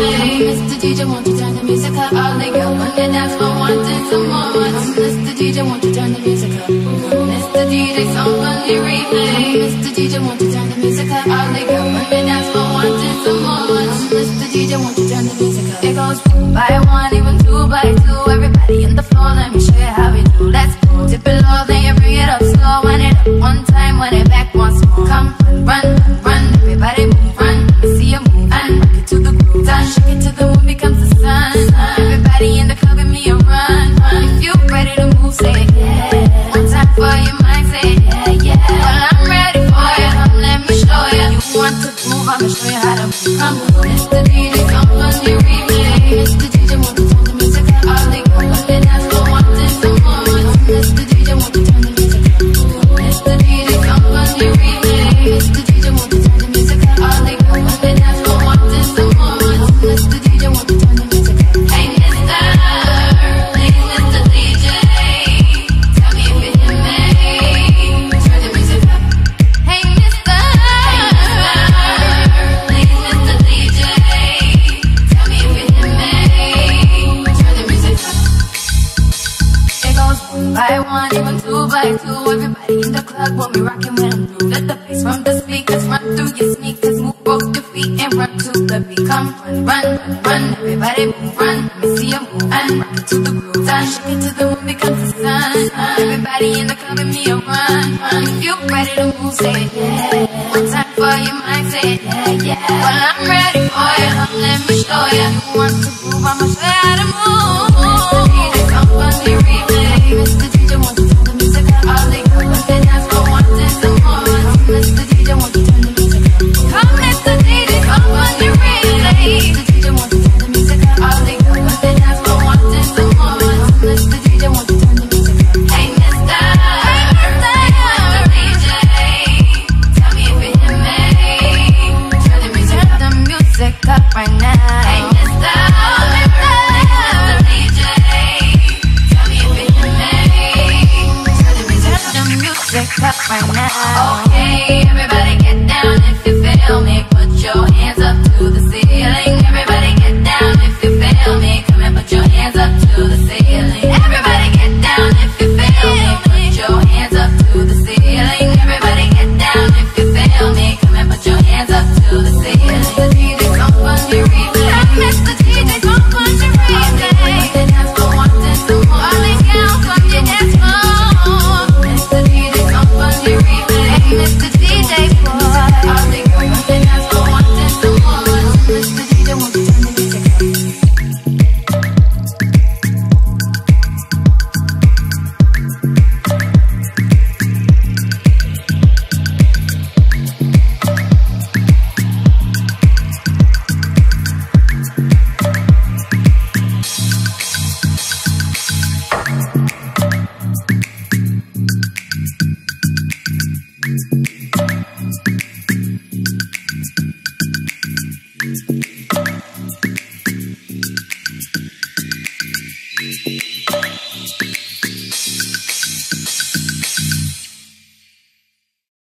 DJ, won't you turn the music up? All the girls the dance floor wanting some more. Mr. DJ, won't you turn the music up? Mr. DJ, song pon de replay. Mr. DJ, won't you turn the music up? All the girls the dance floor wanting some more. Mr. DJ, won't you turn the music up? It goes by one, even two. Want to move, I'ma show you how to move. Come, by two. Everybody in the club when we rockin' when I'm through. Let the bass from the speakers run through your sneakers. Move both your feet and run to the beat. Come run, run, run, run. Everybody move, run. Let me see you move and rock it to the groove. Done, shake it to the moon becomes the sun. Everybody in the club, give me a run, run. If you ready to move, say yeah. One time for your mind, say yeah, yeah. Well, I'm ready for you. Let me show you. You want to move, I'ma show you